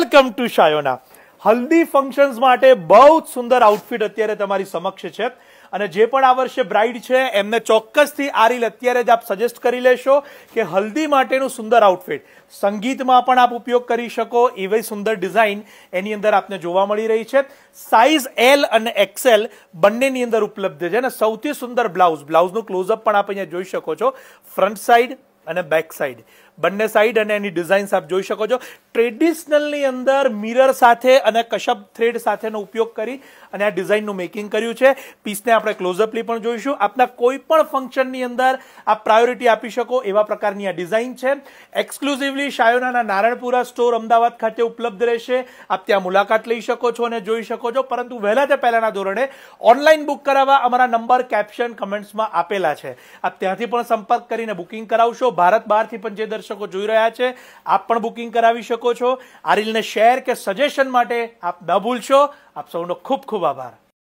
Welcome to Shayona. Haldi functions માટે બહુ જ સુંદર આઉટફિટ અત્યારે તમારી સમક્ષ છે. અને જે પણ આ વર્ષે બ્રાઇડ છે, એમને ચોક્કસથી આ રીલ અત્યારે જ આપ સજેસ્ટ કરી લેશો કે હલ્દી માટેનું સુંદર આઉટફિટ સંગીતમાં પણ આપ ઉપયોગ કરી શકો એવી સુંદર ડિઝાઇન એની અંદર આપને જોવા મળી રહી છે. સાઇઝ એલ અને એક્સેલ બંનેની અંદર ઉપલબ્ધ છે. અને સૌથી સુંદર બ્લાઉઝ બ્લાઉઝનું ક્લોઝઅપ પણ આપ અહીંયા જોઈ શકો છો. ફ્રન્ટ સાઈડ અને બેક સાઈડ બંને સાઈડ અને એની ડિઝાઇન્સ આપ જોઈ શકો છો. ટ્રેડિશનલની અંદર મિરર સાથે અને કશપ થ્રેડ સાથેનો ઉપયોગ કરી અને આ ડિઝાઇનનું મેકિંગ કર્યું છે. પીસને આપણે ક્લોઝઅપલી પણ જોઈશું. આપના કોઈ પણ ફંક્શનની અંદર આપ પ્રાયોરિટી આપી શકો એવા પ્રકારની આ ડિઝાઇન છે. એક્સક્લુઝિવલી શાયોનાના નારણપુરા સ્ટોર અમદાવાદ ખાતે ઉપલબ્ધ રહેશે. આપ ત્યાં મુલાકાત લઈ શકો છો અને જોઈ શકો છો. પરંતુ વહેલા તે પહેલાના ધોરણે ઓનલાઈન બુક કરાવવા અમારા નંબર કેપ્શન કમેન્ટ્સમાં આપેલા છે. આપ ત્યાંથી પણ સંપર્ક કરીને બુકિંગ કરાવશો. ભારત બહારથી પણ જે દર્શકો જોઈ રહ્યા છે, આપ પણ બુકિંગ કરાવી શકો છો. આ રીલને શેર કે સજેશન માટે આપ ન ભૂલશો. આપ સૌનો ખૂબ ખૂબ આભાર.